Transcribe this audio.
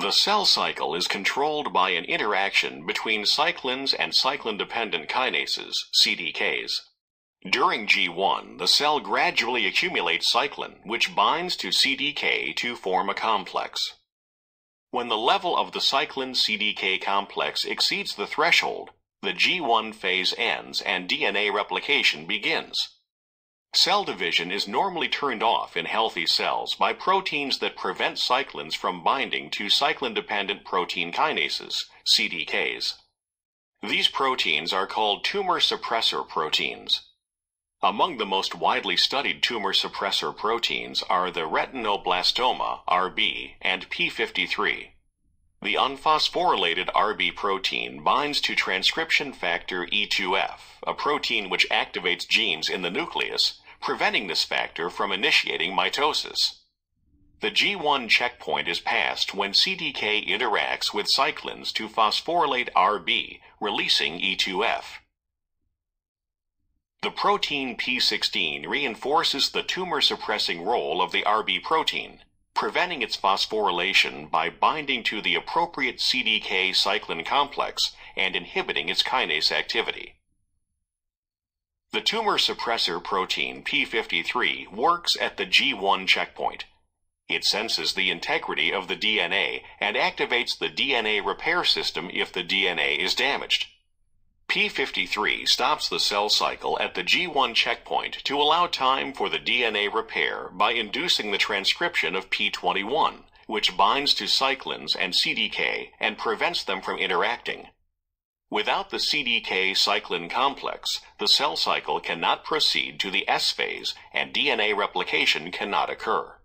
The cell cycle is controlled by an interaction between cyclins and cyclin-dependent kinases, CDKs. During G1, the cell gradually accumulates cyclin, which binds to CDK to form a complex. When the level of the cyclin-CDK complex exceeds the threshold, the G1 phase ends and DNA replication begins. Cell division is normally turned off in healthy cells by proteins that prevent cyclins from binding to cyclin-dependent protein kinases, CDKs. These proteins are called tumor suppressor proteins. Among the most widely studied tumor suppressor proteins are the retinoblastoma, RB, and P53. The unphosphorylated RB protein binds to transcription factor E2F, a protein which activates genes in the nucleus, preventing this factor from initiating mitosis. The G1 checkpoint is passed when CDK interacts with cyclins to phosphorylate RB, releasing E2F. The protein P16 reinforces the tumor suppressing role of the RB protein, preventing its phosphorylation by binding to the appropriate CDK cyclin complex and inhibiting its kinase activity. The tumor suppressor protein P53 works at the G1 checkpoint. It senses the integrity of the DNA and activates the DNA repair system if the DNA is damaged. P53 stops the cell cycle at the G1 checkpoint to allow time for the DNA repair by inducing the transcription of P21, which binds to cyclins and CDK and prevents them from interacting. Without the CDK cyclin complex, the cell cycle cannot proceed to the S phase and DNA replication cannot occur.